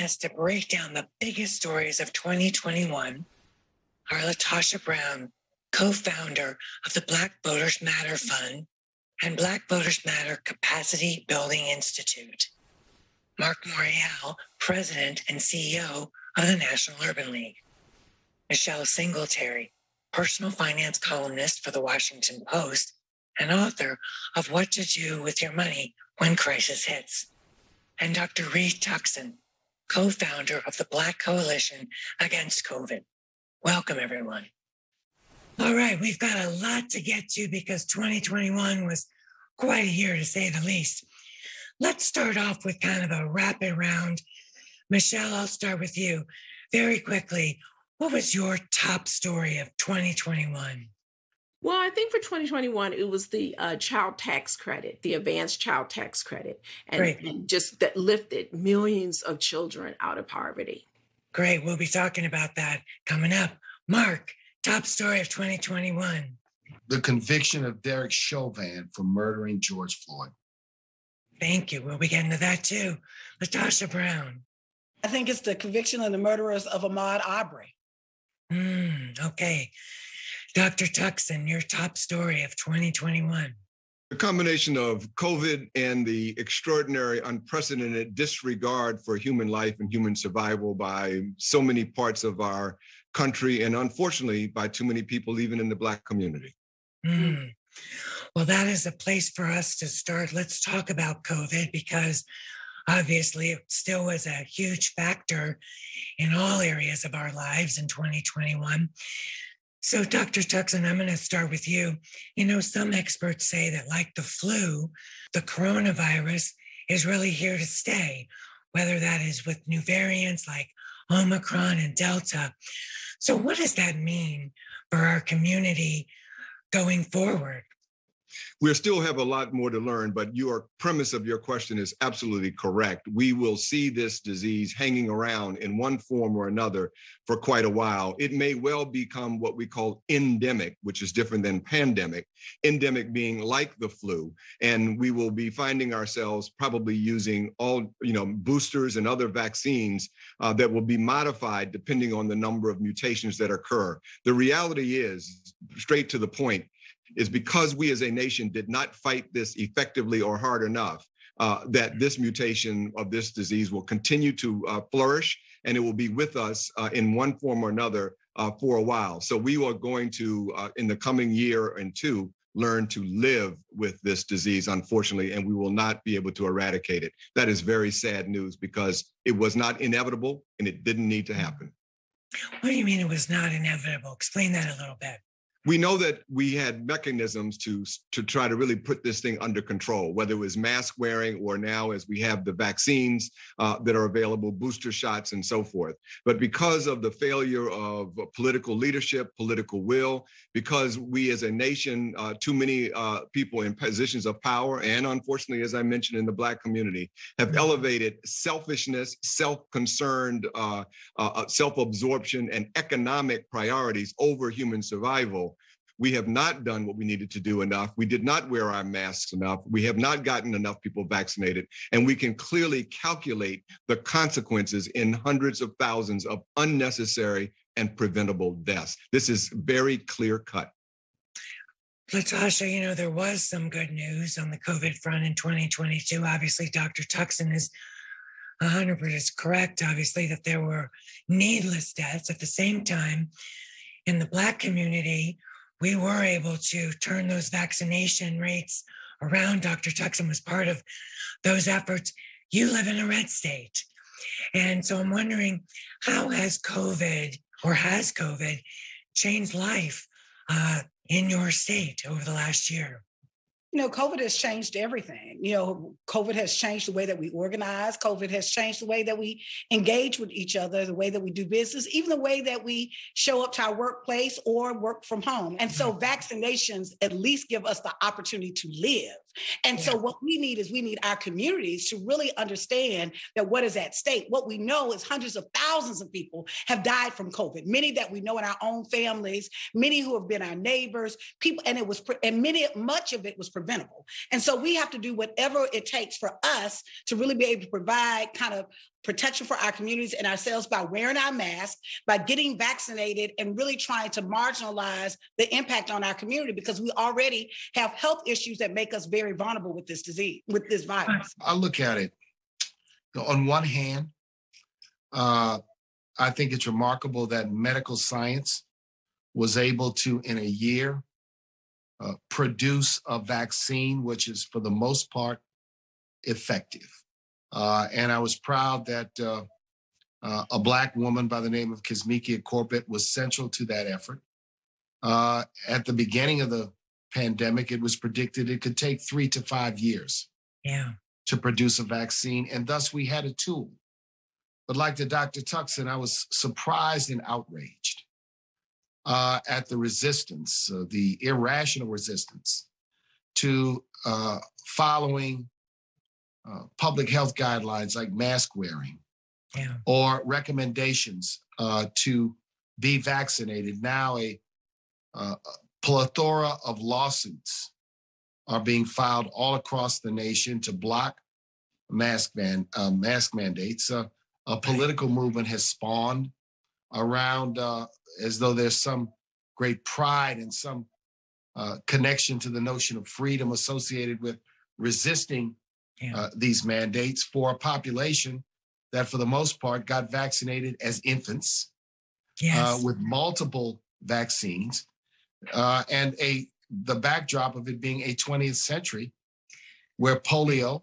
us to break down the biggest stories of 2021 are LaTosha Brown, co founder of the Black Voters Matter Fund and Black Voters Matter Capacity Building Institute, Mark Morial, president and CEO of the National Urban League, Michelle Singletary, personal finance columnist for the Washington Post and author of What to Do with Your Money When Crisis Hits, and Dr. Reed Tuckson, co founder of the Black Coalition Against COVID. Welcome, everyone. All right, we've got a lot to get to because 2021 was quite a year to say the least. Let's start off with kind of a rapid round. Michelle, I'll start with you very quickly. What was your top story of 2021? Well, I think for 2021, it was the uh, child tax credit, the advanced child tax credit, and, and, just that lifted millions of children out of poverty. Great. We'll be talking about that coming up. Mark, top story of 2021. The conviction of Derek Chauvin for murdering George Floyd. Thank you. We'll be getting to that too. LaTosha Brown. I think it's the conviction of the murderers of Ahmaud Arbery. Mm, okay. Dr. Tuckson, your top story of 2021. The combination of COVID and the extraordinary, unprecedented disregard for human life and human survival by so many parts of our country, and unfortunately, by too many people, even in the Black community. Mm. Well, that is a place for us to start. Let's talk about COVID because obviously it still was a huge factor in all areas of our lives in 2021. So, Dr. Tuckson, I'm going to start with you. You know, some experts say that, like the flu, the coronavirus is really here to stay, whether that is with new variants like Omicron and Delta. So, what does that mean for our community going forward? We still have a lot more to learn, but your premise of your question is absolutely correct. We will see this disease hanging around in one form or another for quite a while. It may well become what we call endemic, which is different than pandemic, endemic being like the flu. And we will be finding ourselves probably using all, you know, boosters and other vaccines uh, that will be modified depending on the number of mutations that occur. The reality is, straight to the point, is because we as a nation did not fight this effectively or hard enough, uh, that this mutation of this disease will continue to uh, flourish and it will be with us uh, in one form or another uh, for a while. So we are going to, uh, in the coming year and two, learn to live with this disease, unfortunately, and we will not be able to eradicate it. That is very sad news because it was not inevitable and it didn't need to happen. What do you mean it was not inevitable? Explain that a little bit we know that we had mechanisms to to try to really put this thing under control whether it was mask wearing or now as we have the vaccines uh, that are available booster shots and so forth but because of the failure of political leadership political will because we as a nation uh, too many uh, people in positions of power and unfortunately as i mentioned in the black community have mm-hmm. elevated selfishness self-concerned uh, uh, uh, self-absorption and economic priorities over human survival we have not done what we needed to do enough. We did not wear our masks enough. We have not gotten enough people vaccinated. And we can clearly calculate the consequences in hundreds of thousands of unnecessary and preventable deaths. This is very clear cut. LaTosha, you know, there was some good news on the COVID front in 2022. Obviously, Dr. Tuckson is 100% correct, obviously, that there were needless deaths. At the same time, in the Black community, we were able to turn those vaccination rates around. Dr. Tuckson was part of those efforts. You live in a red state. And so I'm wondering how has COVID or has COVID changed life uh, in your state over the last year? You know, COVID has changed everything. You know, COVID has changed the way that we organize. COVID has changed the way that we engage with each other, the way that we do business, even the way that we show up to our workplace or work from home. And so mm-hmm. vaccinations at least give us the opportunity to live. And yeah. so what we need is we need our communities to really understand that what is at stake. What we know is hundreds of thousands of people have died from COVID, many that we know in our own families, many who have been our neighbors, people, and it was, and many, much of it was preventable. And so we have to do whatever it takes for us to really be able to provide kind of protection for our communities and ourselves by wearing our mask, by getting vaccinated, and really trying to marginalize the impact on our community because we already have health issues that make us very vulnerable with this disease, with this virus. I look at it on one hand, uh, I think it's remarkable that medical science was able to, in a year, uh, produce a vaccine which is, for the most part, effective. Uh, and I was proud that uh, uh a Black woman by the name of Kizzmekia Corbett was central to that effort. Uh, at the beginning of the pandemic, it was predicted it could take three to five years yeah. to produce a vaccine, and thus we had a tool. But like the Dr. Tuckson, I was surprised and outraged uh, at the resistance, uh, the irrational resistance to uh, following uh, public health guidelines like mask wearing yeah. or recommendations uh, to be vaccinated. Now, a, uh, a plethora of lawsuits are being filed all across the nation to block mask man mask mandates. a political movement has spawned around uh, as though there's some great pride and some uh, connection to the notion of freedom associated with resisting uh, these mandates for a population that, for the most part, got vaccinated as infants uh, yes. with multiple vaccines uh, and a the backdrop of it being a 20th century where polio,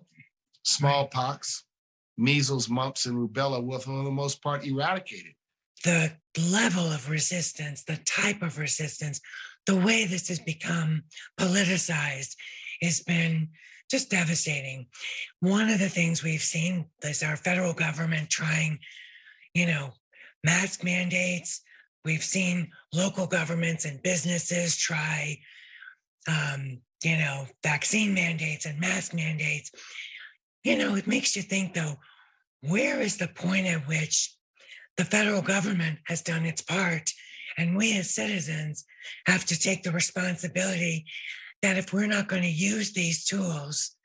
smallpox, measles, mumps, and rubella were, for the most part, eradicated the level of resistance, the type of resistance, the way this has become politicized has been just devastating. One of the things we've seen is our federal government trying, you know, mask mandates. We've seen local governments and businesses try, um, you know, vaccine mandates and mask mandates. You know, it makes you think though, where is the point at which the federal government has done its part. And we as citizens have to take the responsibility that if we're not going to use these tools,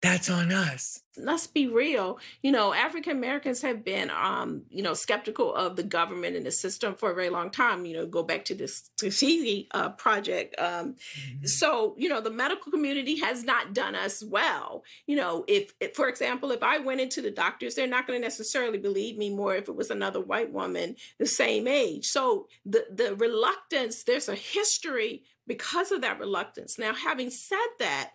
that's on us. Let's be real you know african americans have been um you know skeptical of the government and the system for a very long time you know go back to this Tuskegee uh, project um mm-hmm. so you know the medical community has not done us well. You know if, if for example if i went into the doctors they're not going to necessarily believe me more if it was another white woman the same age. So the the reluctance there's a history because of that reluctance. Now having said that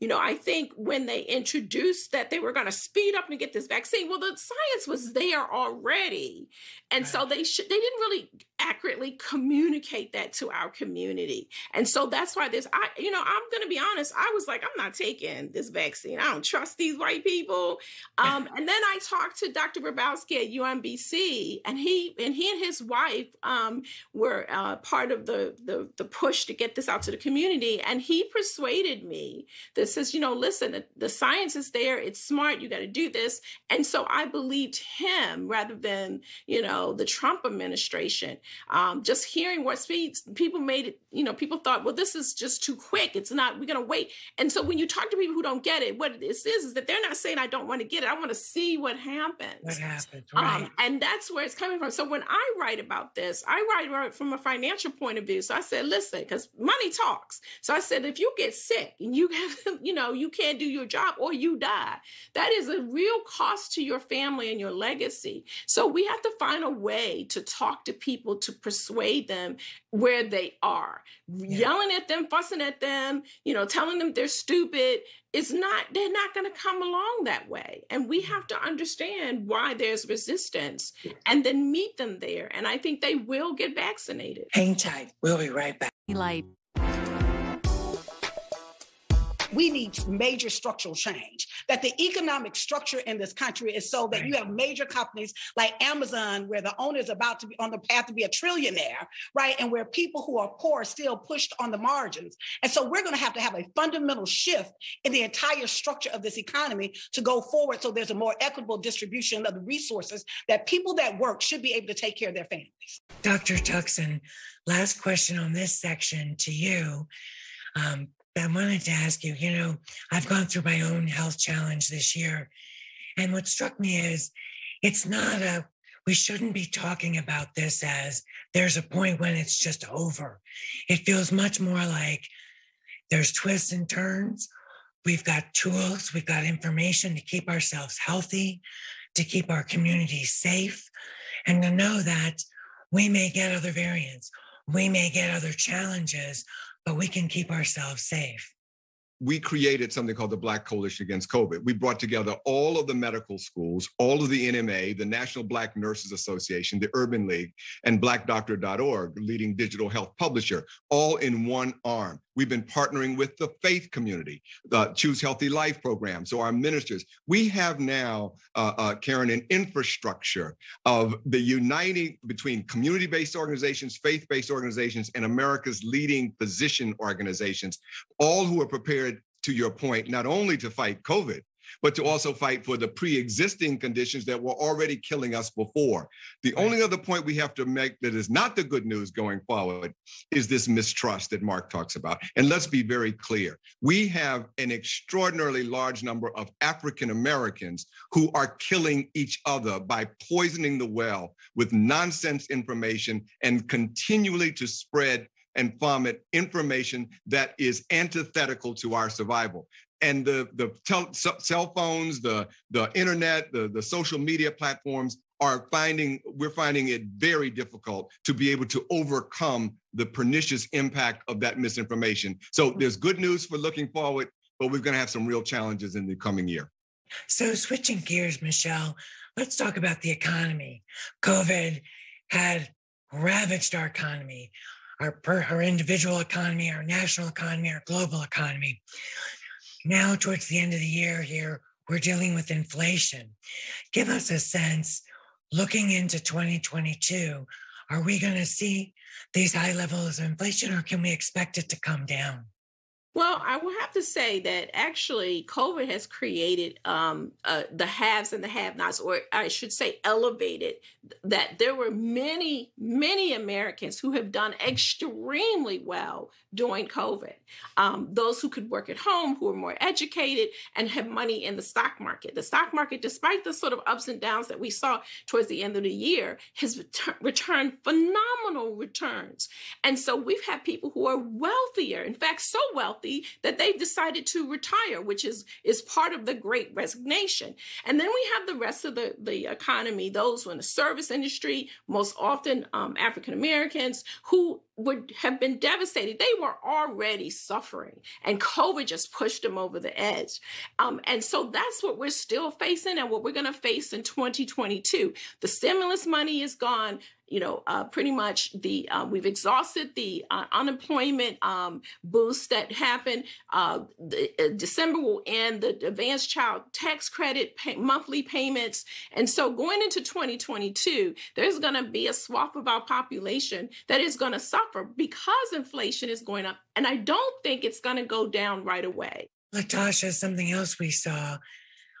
you know, I think when they introduced that they were going to speed up and get this vaccine, well, the science was there already, and right. so they should they didn't really accurately communicate that to our community, and so that's why this. I, you know, I'm going to be honest. I was like, I'm not taking this vaccine. I don't trust these white people. Um, and then I talked to Dr. Hrabowski at UMBC, and he and he and his wife um, were uh, part of the, the the push to get this out to the community, and he persuaded me that says, you know, listen, the, the science is there, it's smart, you got to do this. And so I believed him rather than, you know, the Trump administration. Um, just hearing what speeds people made it, you know, people thought, well, this is just too quick. It's not, we're going to wait. And so when you talk to people who don't get it, what this is, is that they're not saying, I don't want to get it. I want to see what happens. What happens, um, right. Um, and that's where it's coming from. So when I write about this, I write from a financial point of view. So I said, listen, because money talks. So I said, if you get sick and you have you know, you can't do your job or you die. That is a real cost to your family and your legacy. So we have to find a way to talk to people to persuade them where they are. Yeah. Yelling at them, fussing at them, you know, telling them they're stupid is not, they're not going to come along that way. And we mm-hmm. have to understand why there's resistance and then meet them there. And I think they will get vaccinated. Hang tight. We'll be right back. Light. We need major structural change. That the economic structure in this country is so that you have major companies like Amazon, where the owner is about to be on the path to be a trillionaire, right? And where people who are poor are still pushed on the margins. And so we're going to have to have a fundamental shift in the entire structure of this economy to go forward so there's a more equitable distribution of the resources that people that work should be able to take care of their families. Dr. Tuckson, last question on this section to you. Um, I wanted to ask you, you know, I've gone through my own health challenge this year. And what struck me is it's not a, we shouldn't be talking about this as there's a point when it's just over. It feels much more like there's twists and turns. We've got tools, we've got information to keep ourselves healthy, to keep our communities safe, and to know that we may get other variants, we may get other challenges, but we can keep ourselves safe we created something called the Black Coalition Against COVID. We brought together all of the medical schools, all of the NMA, the National Black Nurses Association, the Urban League, and blackdoctor.org, leading digital health publisher, all in one arm. We've been partnering with the faith community, the Choose Healthy Life program. So our ministers, we have now, uh, uh, Karen, an infrastructure of the uniting between community-based organizations, faith-based organizations, and America's leading physician organizations, all who are prepared, to your point, not only to fight COVID, but to also fight for the pre-existing conditions that were already killing us before. The only other point we have to make that is not the good news going forward is this mistrust that Mark talks about. And let's be very clear. We have an extraordinarily large number of African Americans who are killing each other by poisoning the well with nonsense information and continually to spread and vomit information that is antithetical to our survival and the the tel- cell phones, the the internet, the the social media platforms are finding we're finding it very difficult to be able to overcome the pernicious impact of that misinformation. So mm-hmm. there's good news for looking forward, but we're going to have some real challenges in the coming year. So switching gears, Michelle, let's talk about the economy. COVID had ravaged our economy, our per, our individual economy, our national economy, our global economy. Now, towards the end of the year here, we're dealing with inflation. Give us a sense looking into 2022. Are we going to see these high levels of inflation or can we expect it to come down? Well, I will have to say that actually COVID has created um, uh, the haves and the have nots, or I should say, elevated that there were many, many Americans who have done extremely well during COVID. Um, those who could work at home, who are more educated, and have money in the stock market. The stock market, despite the sort of ups and downs that we saw towards the end of the year, has retur- returned phenomenal returns. And so we've had people who are wealthier, in fact, so wealthy that they've decided to retire, which is, is part of the great resignation. And then we have the rest of the, the economy, those who are in the service industry, most often um, African Americans, who would have been devastated. They were already suffering, and COVID just pushed them over the edge. Um, and so that's what we're still facing, and what we're going to face in 2022. The stimulus money is gone you know, uh, pretty much the uh, we've exhausted the uh, unemployment um, boost that happened. Uh, the, uh, December will end the advanced child tax credit pay, monthly payments, and so going into 2022, there's going to be a swath of our population that is going to suffer because inflation is going up, and I don't think it's going to go down right away. LaTosha, something else we saw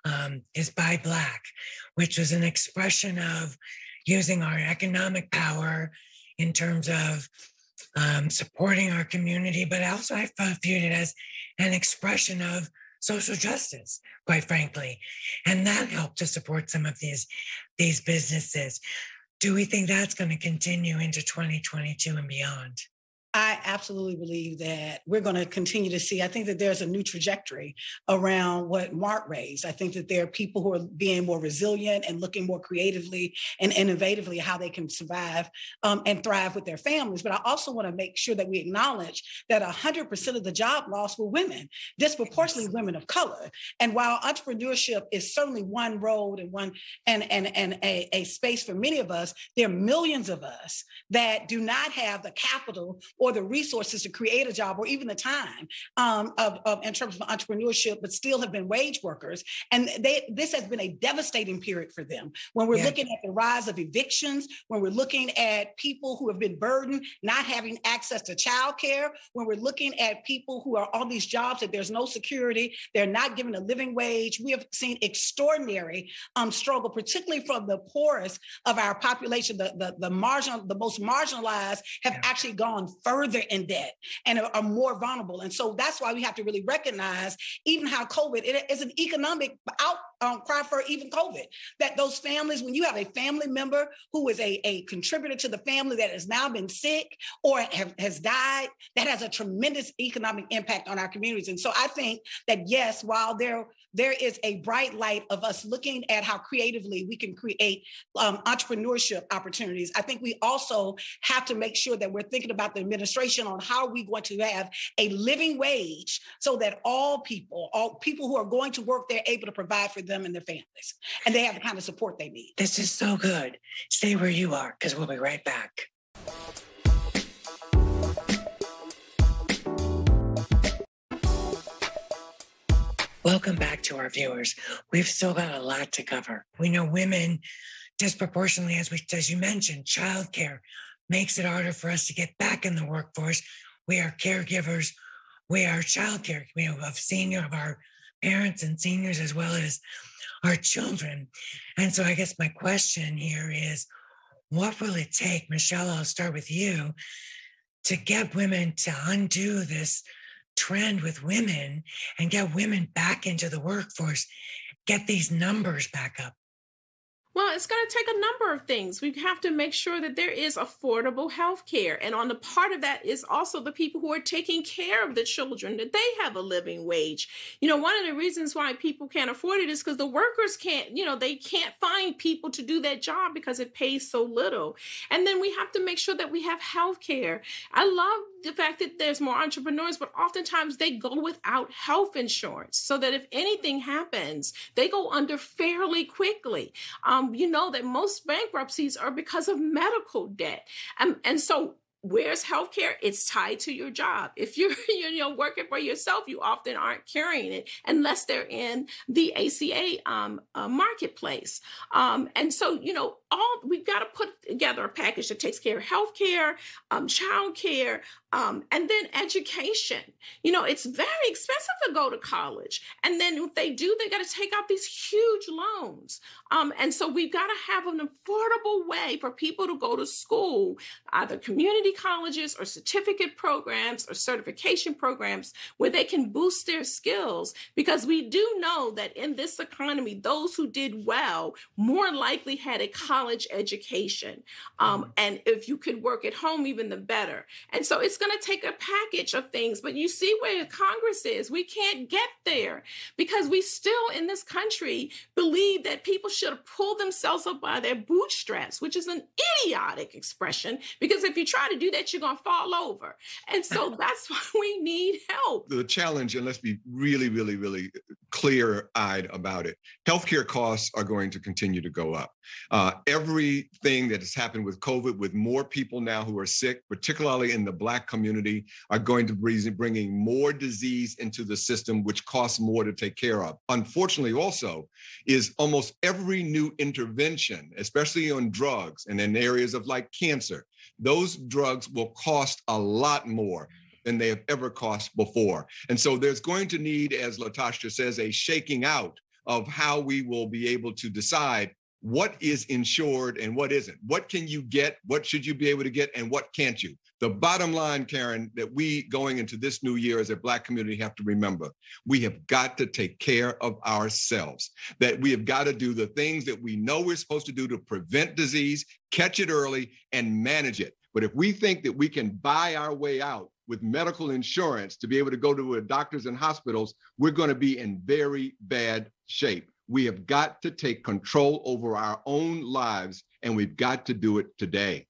um, is Buy Black, which was an expression of using our economic power in terms of um, supporting our community, but also I viewed it as an expression of social justice, quite frankly, and that helped to support some of these these businesses. Do we think that's going to continue into 2022 and beyond? I absolutely believe that we're going to continue to see. I think that there's a new trajectory around what Mark raised. I think that there are people who are being more resilient and looking more creatively and innovatively how they can survive um, and thrive with their families. But I also want to make sure that we acknowledge that 100% of the job loss were women, disproportionately women of color. And while entrepreneurship is certainly one road and one and and and a, a space for many of us, there are millions of us that do not have the capital or the resources to create a job or even the time um, of, of, in terms of entrepreneurship, but still have been wage workers. And they, this has been a devastating period for them. When we're yeah. looking at the rise of evictions, when we're looking at people who have been burdened not having access to childcare, when we're looking at people who are on these jobs that there's no security, they're not given a living wage. We have seen extraordinary um, struggle, particularly from the poorest of our population, the, the, the marginal, the most marginalized have yeah. actually gone first further in debt and are, more vulnerable. And so that's why we have to really recognize even how COVID is an economic out um, cry for even COVID. That those families, when you have a family member who is a, a contributor to the family that has now been sick or have, has died, that has a tremendous economic impact on our communities. And so I think that yes, while there there is a bright light of us looking at how creatively we can create um, entrepreneurship opportunities. I think we also have to make sure that we're thinking about the administration on how are we going to have a living wage so that all people, all people who are going to work, they're able to provide for them and their families, and they have the kind of support they need. This is so good. Stay where you are because we'll be right back. Welcome back to our viewers. We've still got a lot to cover. We know women disproportionately, as we as you mentioned, childcare makes it harder for us to get back in the workforce. We are caregivers. We are childcare we have senior of our parents and seniors as well as our children. And so I guess my question here is what will it take, Michelle? I'll start with you to get women to undo this trend with women and get women back into the workforce, get these numbers back up? Well, it's going to take a number of things. We have to make sure that there is affordable health care. And on the part of that is also the people who are taking care of the children, that they have a living wage. You know, one of the reasons why people can't afford it is because the workers can't, you know, they can't find people to do that job because it pays so little. And then we have to make sure that we have health care. I love the fact that there's more entrepreneurs, but oftentimes they go without health insurance so that if anything happens, they go under fairly quickly. Um, you know that most bankruptcies are because of medical debt. Um, and so where's healthcare? It's tied to your job. If you're you know working for yourself, you often aren't carrying it unless they're in the ACA um, uh, marketplace. Um, and so you know all we've got to put together a package that takes care of healthcare, um, child care, um, and then education. You know, it's very expensive to go to college. And then if they do, they got to take out these huge loans. Um, and so we've got to have an affordable way for people to go to school, either community colleges or certificate programs or certification programs where they can boost their skills. Because we do know that in this economy, those who did well more likely had a college education. Um, mm-hmm. and if you could work at home, even the better. And so it's going to take a package of things, but you see where Congress is. We can't get there because we still in this country believe that people should pull themselves up by their bootstraps, which is an idiotic expression because if you try to do that, you're going to fall over. And so that's why we need help. The challenge, and let's be really, really, really clear eyed about it healthcare costs are going to continue to go up. Uh, everything that has happened with COVID, with more people now who are sick, particularly in the Black community, are going to be bringing more disease into the system, which costs more to take care of. Unfortunately, also, is almost every new intervention, especially on drugs and in areas of like cancer, those drugs will cost a lot more than they have ever cost before. And so there's going to need, as LaTosha says, a shaking out of how we will be able to decide what is insured and what isn't. What can you get? What should you be able to get? And what can't you? The bottom line, Karen, that we going into this new year as a Black community have to remember we have got to take care of ourselves, that we have got to do the things that we know we're supposed to do to prevent disease, catch it early, and manage it. But if we think that we can buy our way out with medical insurance to be able to go to uh, doctors and hospitals, we're going to be in very bad shape. We have got to take control over our own lives, and we've got to do it today.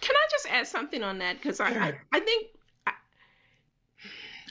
Can I just add something on that? Because I, I, I, think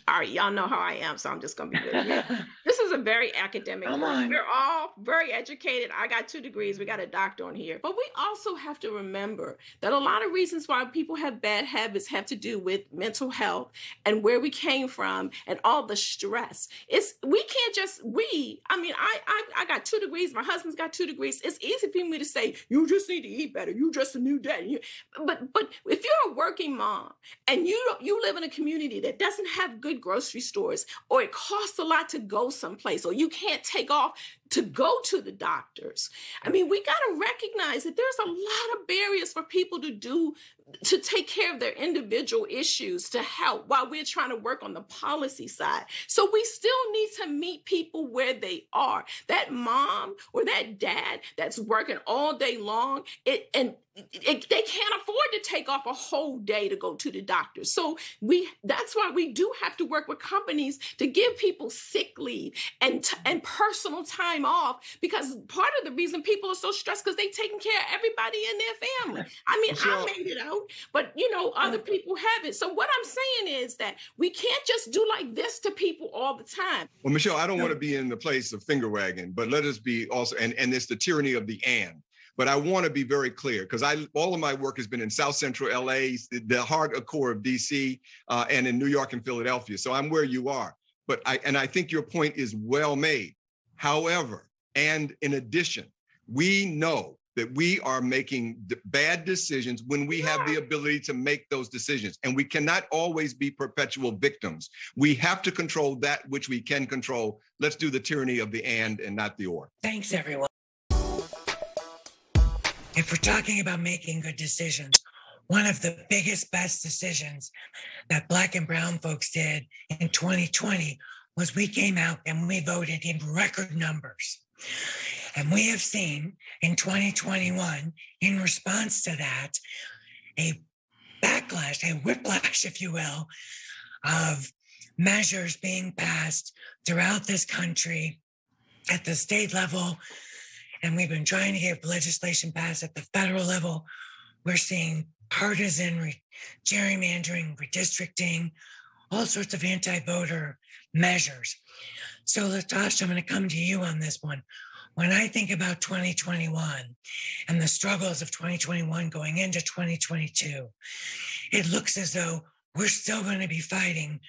all right, y'all know how I am, so I'm just gonna be good. this is a very academic. We're all very educated. I got two degrees. We got a doctor on here, but we also have to remember that a lot of reasons why people have bad habits have to do with mental health and where we came from and all the stress. It's we can't just we. I mean, I I, I got two degrees. My husband's got two degrees. It's easy for me to say you just need to eat better. You just a new dad. You, but but if you're a working mom and you you live in a community that doesn't have good grocery stores, or it costs a lot to go someplace, or you can't take off to go to the doctors. I mean, we got to recognize that there's a lot of barriers for people to do to take care of their individual issues to help while we're trying to work on the policy side. So we still need to meet people where they are. That mom or that dad that's working all day long, it and it, they can't afford to take off a whole day to go to the doctor. So we that's why we do have to work with companies to give people sick leave and and personal time off because part of the reason people are so stressed because they taking care of everybody in their family. I mean, I made it out, but you know, other people have it. So what I'm saying is that we can't just do like this to people all the time. Well, Michelle, I don't want to be in the place of finger wagging, but let us be also and and it's the tyranny of the and but I want to be very clear because I all of my work has been in South Central LA, the heart of core of DC, uh, and in New York and Philadelphia. So I'm where you are. But I and I think your point is well made. However, and in addition, we know that we are making bad decisions when we have the ability to make those decisions. And we cannot always be perpetual victims. We have to control that which we can control. Let's do the tyranny of the and and not the or. Thanks, everyone. If we're talking about making good decisions, one of the biggest, best decisions that Black and Brown folks did in 2020 was we came out and we voted in record numbers. And we have seen in 2021, in response to that, a backlash, a whiplash, if you will, of measures being passed throughout this country at the state level and we've been trying to get legislation passed at the federal level. We're seeing partisan re- gerrymandering, redistricting, all sorts of anti voter measures. So, LaTosha, I'm going to come to you on this one. When I think about 2021 and the struggles of 2021 going into 2022, it looks as though we're still going to be fighting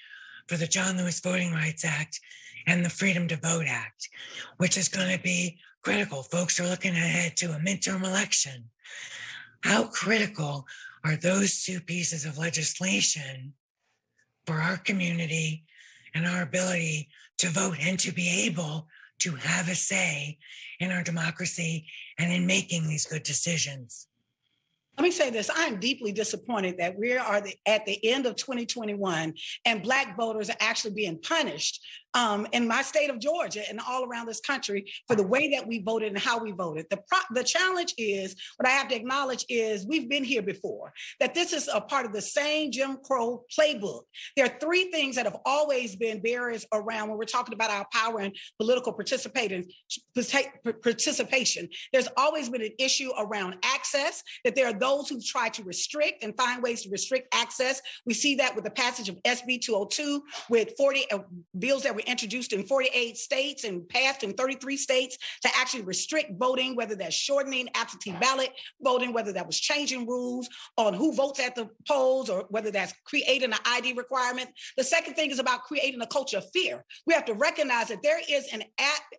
for the John Lewis Voting Rights Act and the Freedom to Vote Act, which is going to be critical. Folks are looking ahead to a midterm election. How critical are those two pieces of legislation for our community and our ability to vote and to be able to have a say in our democracy and in making these good decisions? Let me say this. I am deeply disappointed that we are the, at the end of 2021 and Black voters are actually being punished um, in my state of Georgia and all around this country for the way that we voted and how we voted. The, pro- the challenge is what I have to acknowledge is we've been here before, that this is a part of the same Jim Crow playbook. There are three things that have always been barriers around when we're talking about our power and political participation. participation. There's always been an issue around access, that there are those who try to restrict and find ways to restrict access. We see that with the passage of SB 202, with 40 uh, bills that were introduced in 48 states and passed in 33 states to actually restrict voting, whether that's shortening absentee ballot voting, whether that was changing rules on who votes at the polls, or whether that's creating an ID requirement. The second thing is about creating a culture of fear. We have to recognize that there is an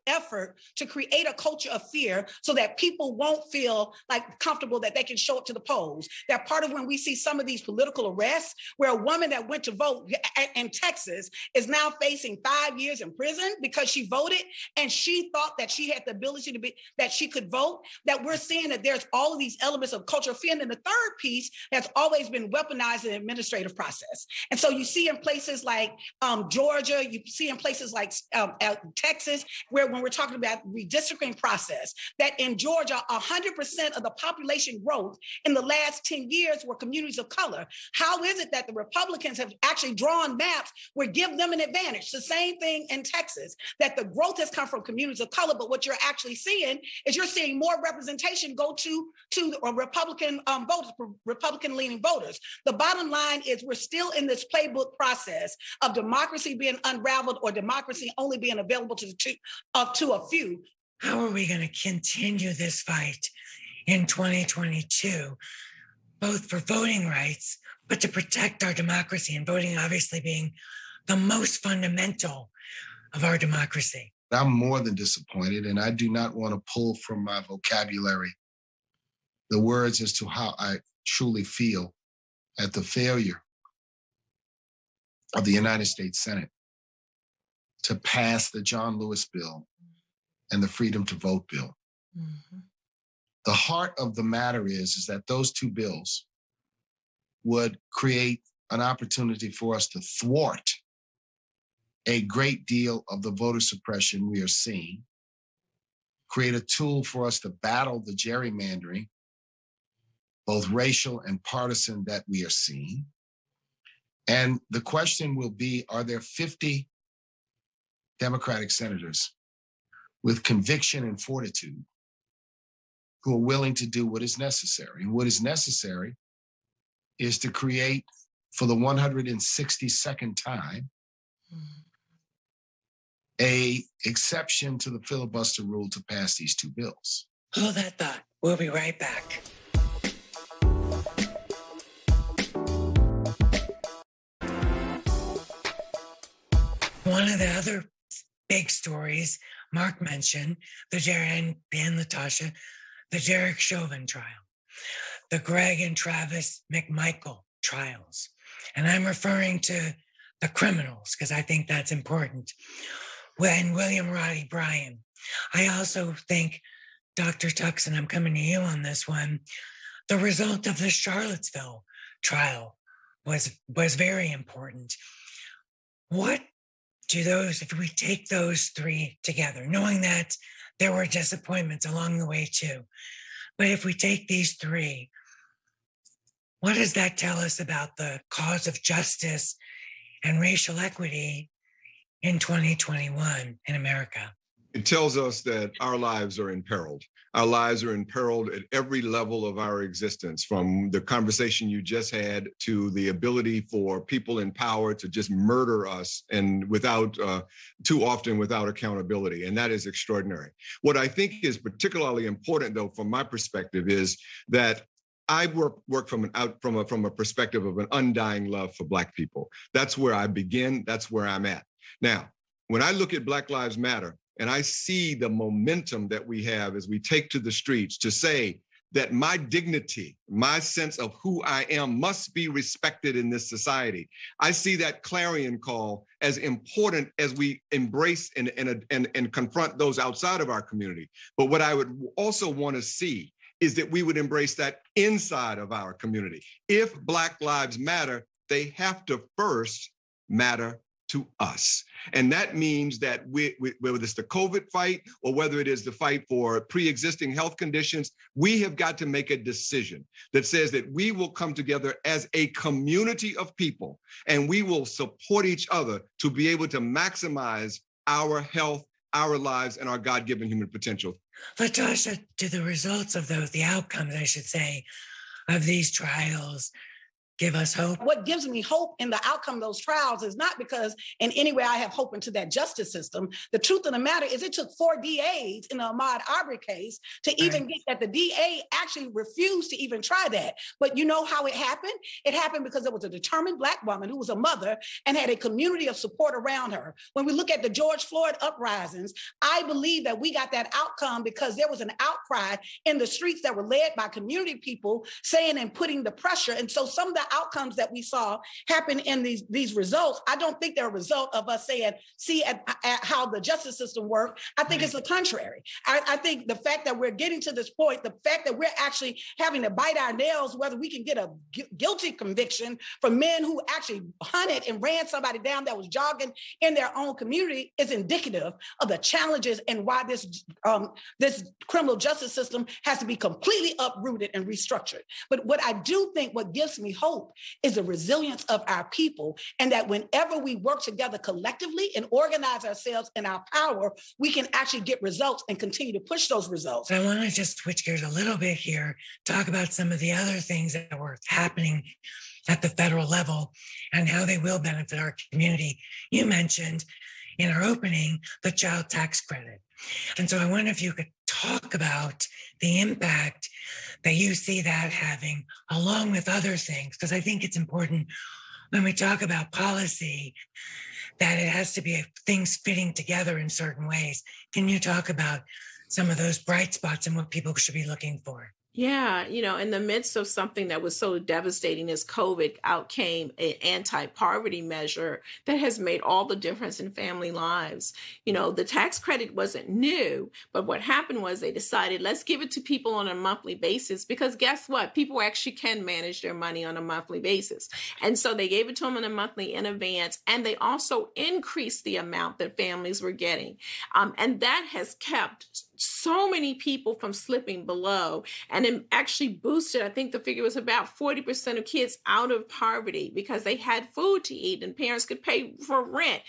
effort to create a culture of fear so that people won't feel like comfortable that they can show up to the polls. That part of when we see some of these political arrests, where a woman that went to vote in Texas is now facing five years in prison because she voted and she thought that she had the ability to be that she could vote. That we're seeing that there's all of these elements of cultural fear. And then the third piece that's always been weaponized in the administrative process. And so you see in places like um, Georgia, you see in places like um, Texas, where when we're talking about redistricting process, that in Georgia, 100% of the population growth in the last 10 years were communities of color. How is it that the Republicans have actually drawn maps where give them an advantage? The same thing in Texas, that the growth has come from communities of color, but what you're actually seeing is you're seeing more representation go to, to Republican um, voters, Republican leaning voters. The bottom line is we're still in this playbook process of democracy being unraveled or democracy only being available to, to, uh, to a few. How are we going to continue this fight in 2022, both for voting rights, but to protect our democracy and voting obviously being the most fundamental of our democracy. I'm more than disappointed, and I do not want to pull from my vocabulary the words as to how I truly feel at the failure of the United States Senate to pass the John Lewis bill and the freedom to vote bill. Mm-hmm. The heart of the matter is, is that those two bills would create an opportunity for us to thwart a great deal of the voter suppression we are seeing, create a tool for us to battle the gerrymandering, both racial and partisan, that we are seeing. And the question will be Are there 50 Democratic senators with conviction and fortitude who are willing to do what is necessary? And what is necessary is to create for the 162nd time hmm. A exception to the filibuster rule to pass these two bills. Hold that thought. We'll be right back. One of the other big stories Mark mentioned, the Jared and LaTosha, the Derek Chauvin trial, the Greg and Travis McMichael trials. And I'm referring to the criminals because I think that's important. When William Roddie Bryan, I also think, Dr. Tuckson, I'm coming to you on this one. The result of the Charlottesville trial was was very important. What do those, if we take those three together, knowing that there were disappointments along the way too, but if we take these three, what does that tell us about the cause of justice and racial equity in 2021 in America? It tells us that our lives are imperiled. Our lives are imperiled at every level of our existence, from the conversation you just had to the ability for people in power to just murder us and without, uh, too often without accountability. And that is extraordinary. What I think is particularly important, though, from my perspective, is that I work work from an out from a from a perspective of an undying love for Black people. That's where I begin. That's where I'm at. Now, when I look at Black Lives Matter and I see the momentum that we have as we take to the streets to say that my dignity, my sense of who I am must be respected in this society. I see that clarion call as important as we embrace and, and, and, and confront those outside of our community. But what I would also want to see is that we would embrace that inside of our community. If Black Lives Matter, they have to first matter to us. And that means that we, we, whether it's the COVID fight or whether it is the fight for pre existing health conditions, we have got to make a decision that says that we will come together as a community of people and we will support each other to be able to maximize our health, our lives, and our God given human potential. LaTosha, do the results of those, the outcomes, I should say, of these trials give us hope. What gives me hope in the outcome of those trials is not because in any way I have hope into that justice system. The truth of the matter is it took four DAs in the Ahmaud Arbery case to right. even get that the DA actually refused to even try that. But you know how it happened? It happened because there was a determined black woman who was a mother and had a community of support around her. When we look at the George Floyd uprisings, I believe that we got that outcome because there was an outcry in the streets that were led by community people saying and putting the pressure. And so some of the outcomes that we saw happen in these, these results, I don't think they're a result of us saying, see at, at how the justice system works. I think it's the contrary. I, I think the fact that we're getting to this point, the fact that we're actually having to bite our nails whether we can get a gu- guilty conviction for men who actually hunted and ran somebody down that was jogging in their own community is indicative of the challenges and why this um, this criminal justice system has to be completely uprooted and restructured. But what I do think what gives me hope hope is the resilience of our people. And that whenever we work together collectively and organize ourselves in our power, we can actually get results and continue to push those results. I want to just switch gears a little bit here, talk about some of the other things that were happening at the federal level and how they will benefit our community. You mentioned in our opening the child tax credit. And so I wonder if you could talk about the impact that you see that having, along with other things, because I think it's important when we talk about policy that it has to be things fitting together in certain ways. Can you talk about some of those bright spots and what people should be looking for? Yeah, you know, in the midst of something that was so devastating as COVID, out came an anti-poverty measure that has made all the difference in family lives. You know, the tax credit wasn't new, but what happened was they decided let's give it to people on a monthly basis because guess what? People actually can manage their money on a monthly basis. And so they gave it to them in a monthly in advance, and they also increased the amount that families were getting. Um, and that has kept so many people from slipping below and it actually boosted i think the figure was about 40% of kids out of poverty because they had food to eat and parents could pay for rent.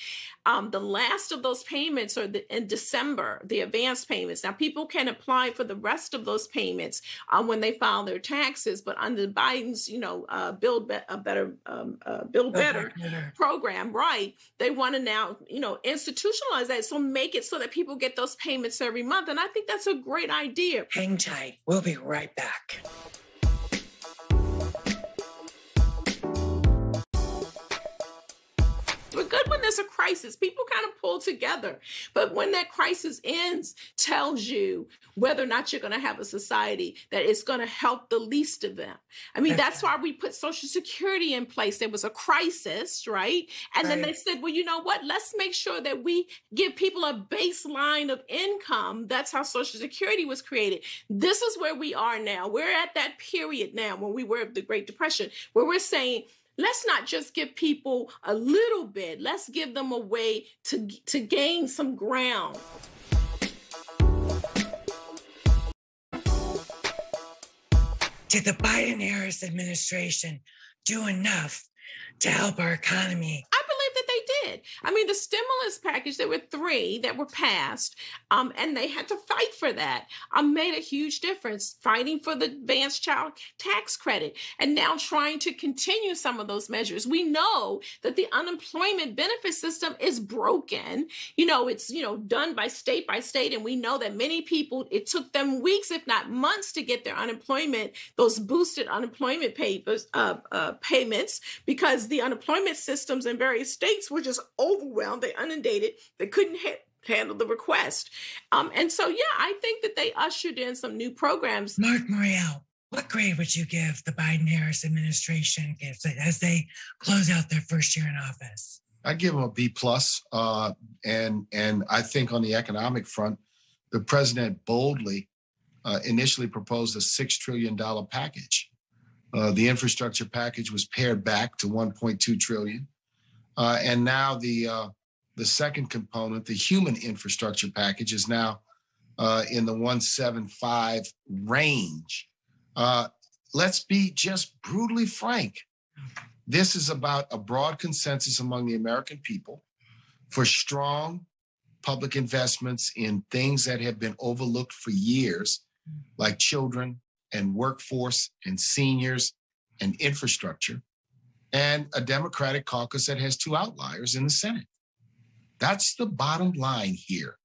Um, the last of those payments are the, in december the advance payments. Now people can apply for the rest of those payments um, when they file their taxes but under biden's you know uh, build be- a better um, uh, build better program right they want to now you know institutionalize that so make it so that people get those payments every month and and I think that's a great idea. Hang tight. We'll be right back. There's a crisis. People kind of pull together. But when that crisis ends, tells you whether or not you're going to have a society that is going to help the least of them. I mean, that's why we put Social Security in place. There was a crisis, right? And right. then they said, well, you know what? Let's make sure that we give people a baseline of income. That's how Social Security was created. This is where we are now. We're at that period now when we were the Great Depression, where we're saying, let's not just give people a little bit. Let's give them a way to to gain some ground. Did the biden harris administration do enough to help our economy did. I mean, the stimulus package, there were three that were passed, um, and they had to fight for that. Um, made a huge difference fighting for the advanced child tax credit and now trying to continue some of those measures. We know that the unemployment benefit system is broken. You know, it's, you know, done by state by state. And we know that many people, it took them weeks, if not months, to get their unemployment, those boosted unemployment papers, uh, uh, payments, because the unemployment systems in various states were just overwhelmed, they inundated, they couldn't ha- handle the request. Um, and so, yeah, I think that they ushered in some new programs. Mark Morial, what grade would you give the Biden Harris administration as they close out their first year in office? I give them a B plus, uh, and and I think on the economic front, the president boldly uh, initially proposed a six trillion dollar package. Uh, the infrastructure package was pared back to 1.2 trillion. Uh, and now the uh, the second component, the human infrastructure package, is now uh, in the 175 range. Uh, let's be just brutally frank. This is about a broad consensus among the American people for strong public investments in things that have been overlooked for years, like children and workforce and seniors and infrastructure and a Democratic caucus that has two outliers in the Senate. That's the bottom line here.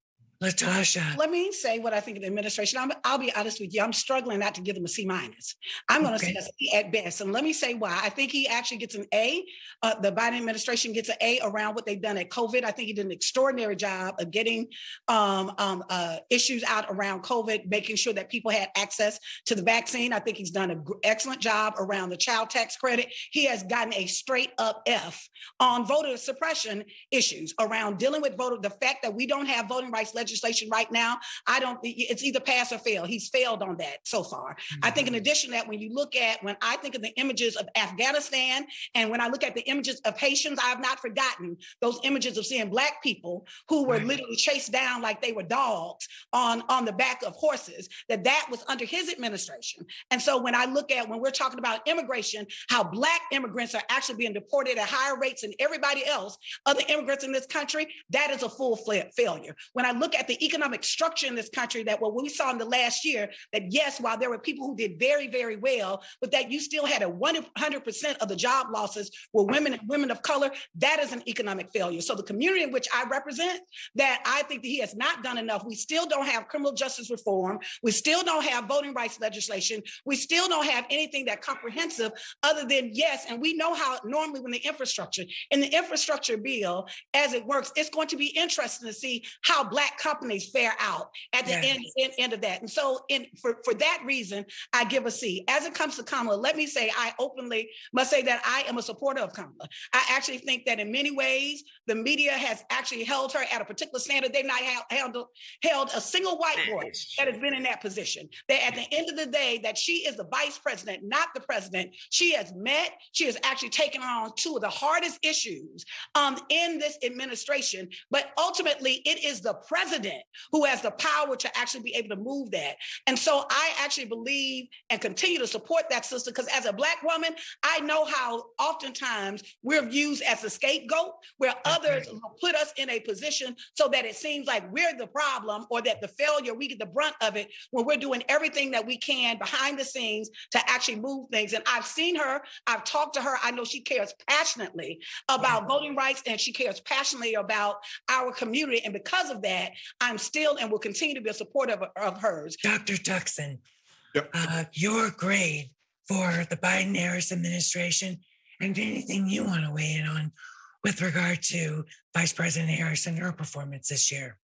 LaTosha. Let me say what I think of the administration. i will be honest with you. I'm struggling not to give them a C minus. I'm going to say a C at best. And let me say why. I think he actually gets an A. Uh, the Biden administration gets an A around what they've done at COVID. I think he did an extraordinary job of getting um, um, uh, issues out around COVID, making sure that people had access to the vaccine. I think he's done an excellent job around the child tax credit. He has gotten a straight up F on voter suppression issues around dealing with voter. The fact that we don't have voting rights legislation legislation right now, I don't, it's either pass or fail. He's failed on that so far. Mm-hmm. I think in mm-hmm. addition to that, when you look at, when I think of the images of Afghanistan and when I look at the images of Haitians, I have not forgotten those images of seeing Black people who were right. literally chased down like they were dogs on, on the back of horses, that that was under his administration. And so when I look at, when we're talking about immigration, how Black immigrants are actually being deported at higher rates than everybody else, other immigrants in this country, that is a full failure. When I look at at the economic structure in this country that what we saw in the last year, that yes, while there were people who did very, very well, but that you still had a 100% of the job losses were women and women of color, that is an economic failure. So the community in which I represent, that I think that he has not done enough. We still don't have criminal justice reform. We still don't have voting rights legislation. We still don't have anything that comprehensive other than yes. And we know how normally when the infrastructure in the infrastructure bill, as it works, it's going to be interesting to see how black companies fare out at the yes. end, end, end of that. And so, in for for that reason, I give a C. As it comes to Kamala, let me say I openly must say that I am a supporter of Kamala. I actually think that in many ways the media has actually held her at a particular standard. They've not held held a single white boy that has been in that position. That at the end of the day, that she is the vice president, not the president. She has met. She has actually taken on two of the hardest issues um, in this administration. But ultimately, it is the president who has the power to actually be able to move that. And so I actually believe and continue to support that sister because as a Black woman, I know how oftentimes we're used as a scapegoat where others put us in a position so that it seems like we're the problem or that the failure, we get the brunt of it when we're doing everything that we can behind the scenes to actually move things. And I've seen her, I've talked to her. I know she cares passionately about voting rights and she cares passionately about our community. And because of that, I'm still and will continue to be a supporter of, of hers. Dr. Tuckson, yep. uh, your grade for the Biden Harris administration and anything you want to weigh in on with regard to Vice President Harris and her performance this year?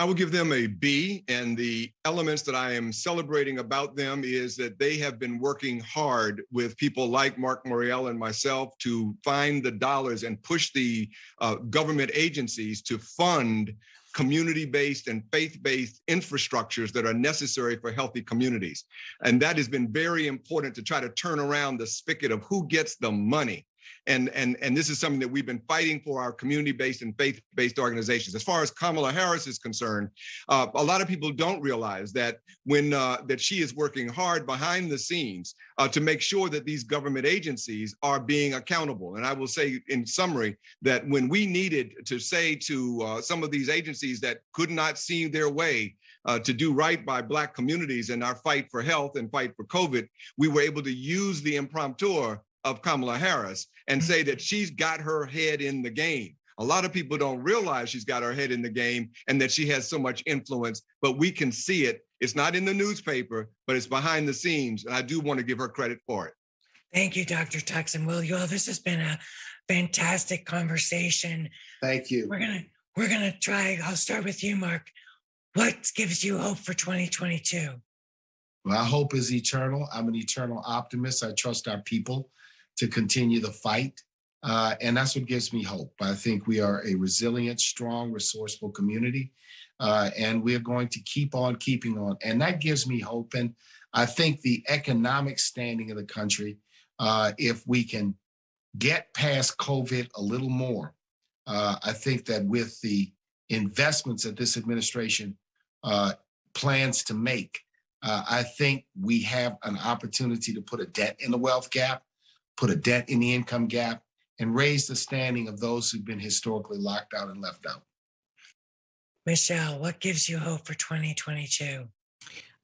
I will give them a B. And the elements that I am celebrating about them is that they have been working hard with people like Mark Morial and myself to find the dollars and push the uh, government agencies to fund community-based and faith-based infrastructures that are necessary for healthy communities. And that has been very important to try to turn around the spigot of who gets the money and and and this is something that we've been fighting for our community-based and faith-based organizations. As far as Kamala Harris is concerned, uh, a lot of people don't realize that when uh, that she is working hard behind the scenes uh, to make sure that these government agencies are being accountable. And I will say, in summary, that when we needed to say to uh, some of these agencies that could not see their way uh, to do right by Black communities in our fight for health and fight for COVID, we were able to use the impromptu of Kamala Harris and say that she's got her head in the game. A lot of people don't realize she's got her head in the game and that she has so much influence, but we can see it. It's not in the newspaper, but it's behind the scenes. And I do want to give her credit for it. Thank you, Dr. Tuckson. Well, you all, this has been a fantastic conversation. Thank you. We're gonna we're gonna try. I'll start with you, Mark. What gives you hope for 2022? My hope is eternal. I'm an eternal optimist. I trust our people to continue the fight. Uh, and that's what gives me hope. I think we are a resilient, strong, resourceful community. Uh, and we're going to keep on keeping on. And that gives me hope. And I think the economic standing of the country, uh, if we can get past COVID a little more, uh, I think that with the investments that this administration uh, plans to make, uh, I think we have an opportunity to put a dent in the wealth gap put a dent in the income gap, and raise the standing of those who've been historically locked out and left out. Michelle, what gives you hope for 2022?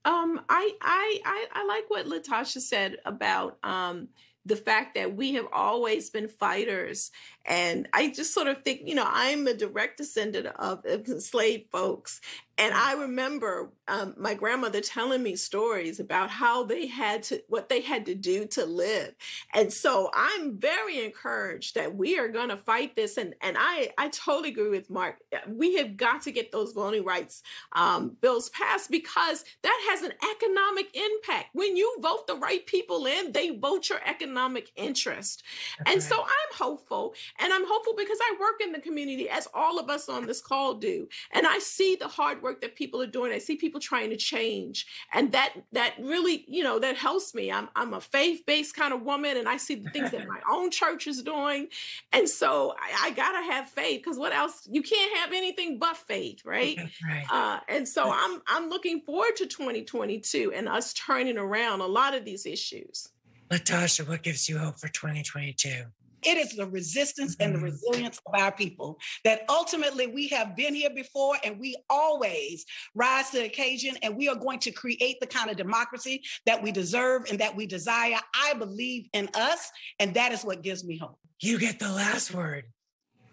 Um, I, I I I like what LaTosha said about um, the fact that we have always been fighters. And I just sort of think, you know, I'm a direct descendant of enslaved folks. And I remember um, my grandmother telling me stories about how they had to, what they had to do to live. And so I'm very encouraged that we are going to fight this. And, and I, I totally agree with Mark. We have got to get those voting rights um, bills passed because that has an economic impact. When you vote the right people in, they vote your economic interest. and so I'm hopeful. And I'm hopeful because I work in the community, as all of us on this call do. And I see the hard work that people are doing. I see people trying to change. And that that really, you know, that helps me. I'm I'm a faith-based kind of woman and I see the things that my own church is doing. And so I, I gotta have faith because what else? You can't have anything but faith, right? right. Uh, and so I'm I'm looking forward to 2022 and us turning around a lot of these issues. LaTosha, what gives you hope for 2022? It is the resistance and the mm-hmm. resilience of our people that ultimately we have been here before and we always rise to the occasion and we are going to create the kind of democracy that we deserve and that we desire. I believe in us, and that is what gives me hope. You get the last word.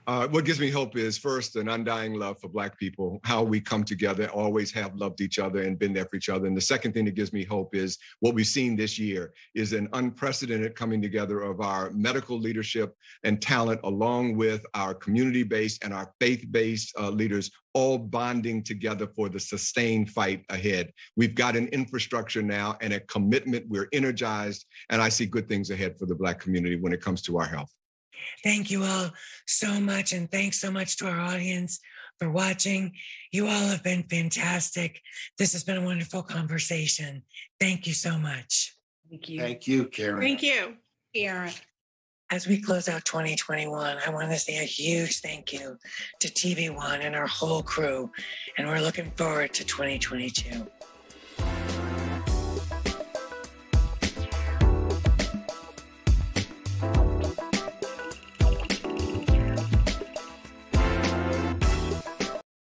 Uh, what gives me hope is first an undying love for Black people, how we come together, always have loved each other and been there for each other. And the second thing that gives me hope is what we've seen this year is an unprecedented coming together of our medical leadership and talent, along with our community based and our faith based uh, leaders, all bonding together for the sustained fight ahead. We've got an infrastructure now and a commitment. We're energized, and I see good things ahead for the Black community when it comes to our health. Thank you all so much. And thanks so much to our audience for watching. You all have been fantastic. This has been a wonderful conversation. Thank you so much. Thank you. Thank you, Karen. Thank you. Aaron. As we close out 2021, I want to say a huge thank you to TV One and our whole crew. And we're looking forward to 2022.